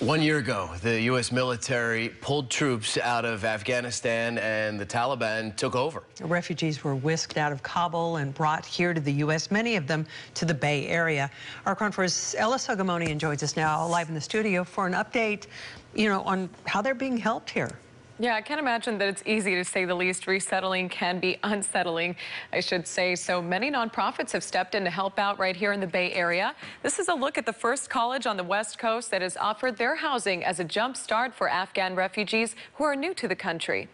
One year ago, the U.S. military pulled troops out of Afghanistan and the Taliban took over. Refugees were whisked out of Kabul and brought here to the U.S., many of them to the Bay Area. Our conference, Ella Sogomonian joins us now live in the studio for an update, you know, on how they're being helped here. Yeah, I can't imagine that it's easy to say the least. Resettling can be unsettling, I should say. So many nonprofits have stepped in to help out right here in the Bay Area. This is a look at the first college on the West Coast that has offered their housing as a jump start for Afghan refugees who are new to the country.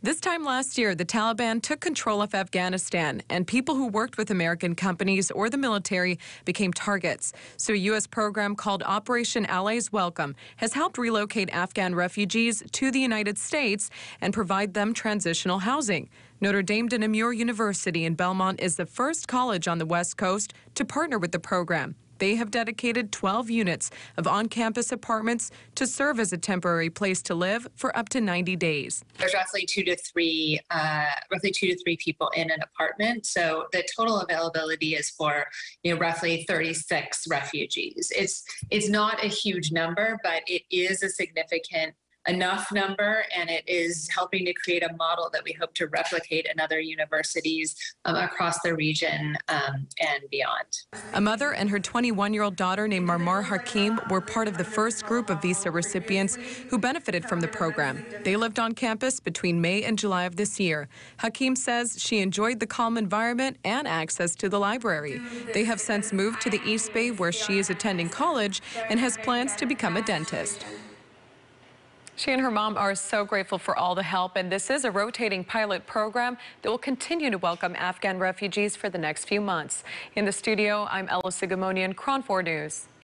This time last year, the Taliban took control of Afghanistan, and people who worked with American companies or the military became targets. So, a U.S. program called Operation Allies Welcome has helped relocate Afghan refugees to the United States and provide them transitional housing. Notre Dame de Namur University in Belmont is the first college on the West Coast to partner with the program. They have dedicated 12 units of on-campus apartments to serve as a temporary place to live for up to 90 days. There's roughly two to three, uh, roughly two to three people in an apartment. So the total availability is for, you know, roughly 36 refugees. It's it's not a huge number, but it is a significant enough number, and it is helping to create a model that we hope to replicate in other universities um, across the region um, and beyond. A mother and her 21 year old daughter named Marmar Hakim were part of the first group of visa recipients who benefited from the program. They lived on campus between May and July of this year. Hakim says she enjoyed the calm environment and access to the library. They have since moved to the East Bay where she is attending college and has plans to become a dentist. She and her mom are so grateful for all the help, and this is a rotating pilot program that will continue to welcome Afghan refugees for the next few months. In the studio, I'm Ella Sogomonian, KRON 4 News.